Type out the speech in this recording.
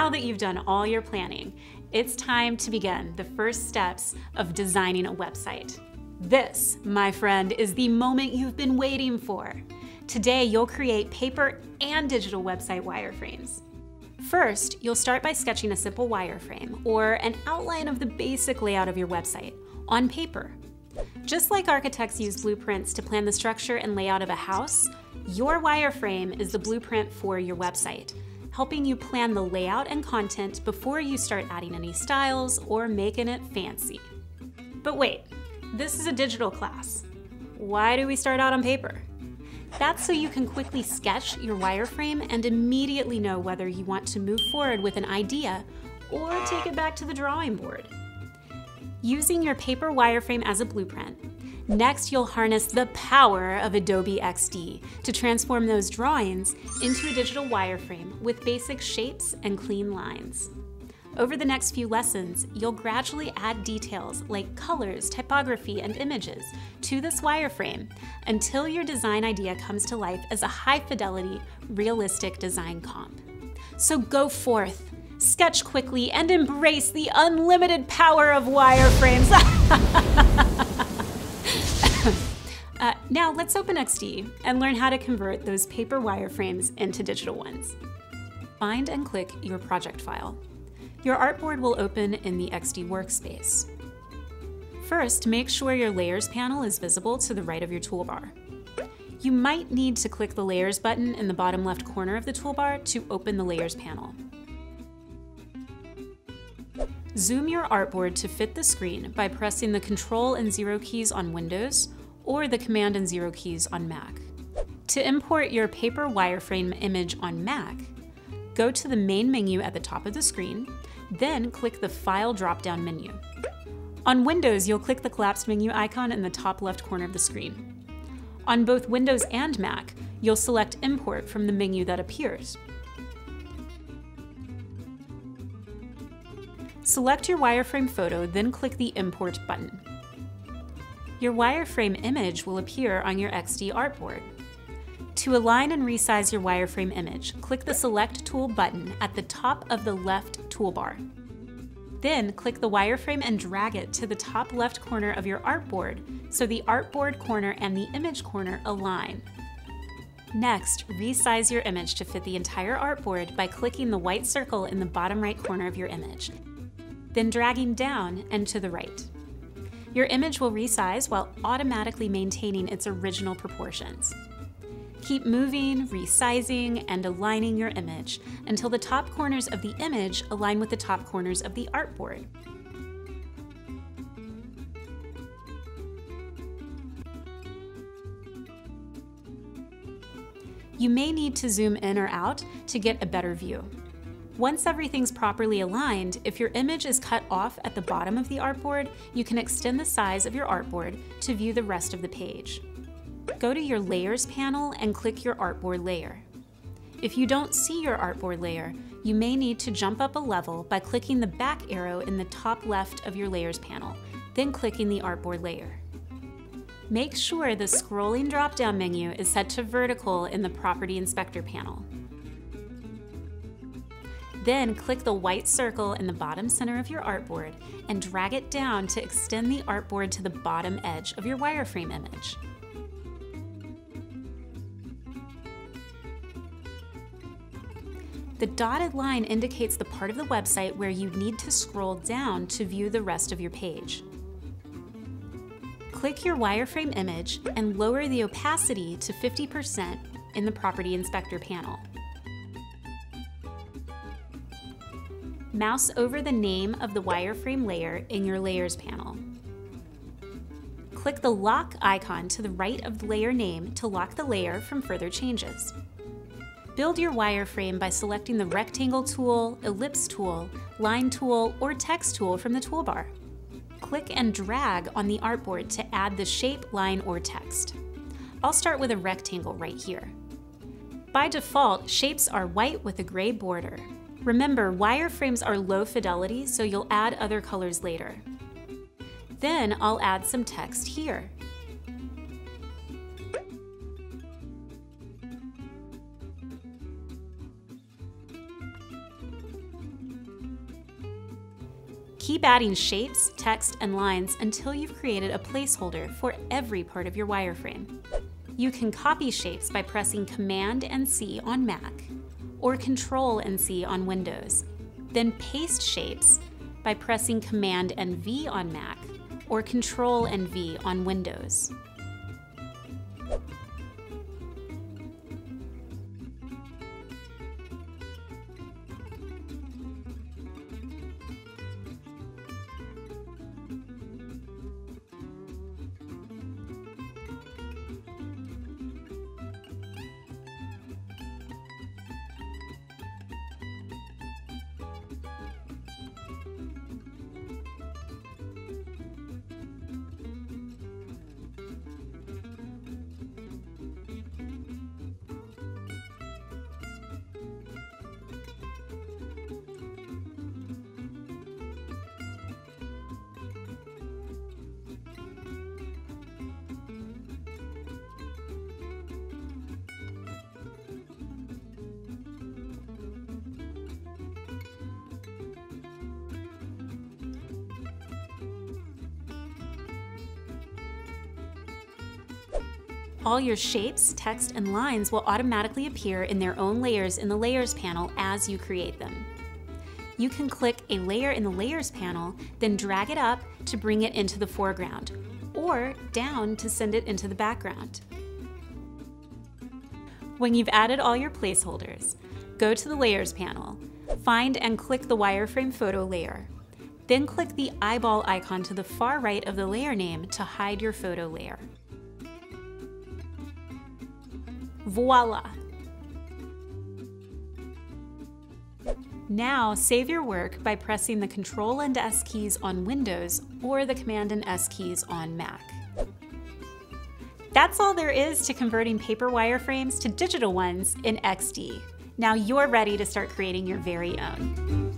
Now that you've done all your planning, it's time to begin the first steps of designing a website. This, my friend, is the moment you've been waiting for. Today, you'll create paper and digital website wireframes. First, you'll start by sketching a simple wireframe or an outline of the basic layout of your website on paper. Just like architects use blueprints to plan the structure and layout of a house, your wireframe is the blueprint for your website, helping you plan the layout and content before you start adding any styles or making it fancy. But wait, this is a digital class. Why do we start out on paper? That's so you can quickly sketch your wireframe and immediately know whether you want to move forward with an idea or take it back to the drawing board. Using your paper wireframe as a blueprint, next you'll harness the power of Adobe XD to transform those drawings into a digital wireframe with basic shapes and clean lines. Over the next few lessons, you'll gradually add details like colors, typography, and images to this wireframe until your design idea comes to life as a high-fidelity, realistic design comp. So go forth, sketch quickly, and embrace the unlimited power of wireframes. now let's open XD and learn how to convert those paper wireframes into digital ones. Find and click your project file. Your artboard will open in the XD workspace. First, make sure your Layers panel is visible to the right of your toolbar. You might need to click the Layers button in the bottom left corner of the toolbar to open the Layers panel. Zoom your artboard to fit the screen by pressing the Control and Zero keys on Windows or the Command and Zero keys on Mac. To import your paper wireframe image on Mac, go to the main menu at the top of the screen then click the File drop-down menu. On Windows, you'll click the collapsed menu icon in the top left corner of the screen. On both Windows and Mac, you'll select Import from the menu that appears. Select your wireframe photo, then click the Import button. Your wireframe image will appear on your XD artboard. To align and resize your wireframe image, click the Select Tool button at the top of the left toolbar. Then click the wireframe and drag it to the top left corner of your artboard so the artboard corner and the image corner align. Next, resize your image to fit the entire artboard by clicking the white circle in the bottom right corner of your image, then dragging down and to the right. Your image will resize while automatically maintaining its original proportions. Keep moving, resizing, and aligning your image until the top corners of the image align with the top corners of the artboard. You may need to zoom in or out to get a better view. Once everything's properly aligned, if your image is cut off at the bottom of the artboard, you can extend the size of your artboard to view the rest of the page go to your Layers panel and click your artboard layer. If you don't see your artboard layer, you may need to jump up a level by clicking the back arrow in the top left of your Layers panel, then clicking the artboard layer. Make sure the scrolling drop-down menu is set to vertical in the Property Inspector panel. Then click the white circle in the bottom center of your artboard and drag it down to extend the artboard to the bottom edge of your wireframe image. The dotted line indicates the part of the website where you need to scroll down to view the rest of your page. Click your wireframe image and lower the opacity to 50% in the Property Inspector panel. Mouse over the name of the wireframe layer in your Layers panel. Click the Lock icon to the right of the layer name to lock the layer from further changes. Build your wireframe by selecting the Rectangle tool, Ellipse tool, Line tool, or Text tool from the toolbar. Click and drag on the artboard to add the shape, line, or text. I'll start with a rectangle right here. By default, shapes are white with a gray border. Remember, wireframes are low fidelity, so you'll add other colors later. Then I'll add some text here. Keep adding shapes, text, and lines until you've created a placeholder for every part of your wireframe. You can copy shapes by pressing Command and C on Mac or Control and C on Windows. Then paste shapes by pressing Command and V on Mac or Control and V on Windows. All your shapes, text, and lines will automatically appear in their own layers in the Layers panel as you create them. You can click a layer in the Layers panel, then drag it up to bring it into the foreground, or down to send it into the background. When you've added all your placeholders, go to the Layers panel, find and click the wireframe photo layer. Then click the eyeball icon to the far right of the layer name to hide your photo layer. Voila! Now save your work by pressing the Control and S keys on Windows or the Command and S keys on Mac. That's all there is to converting paper wireframes to digital ones in XD. Now you're ready to start creating your very own.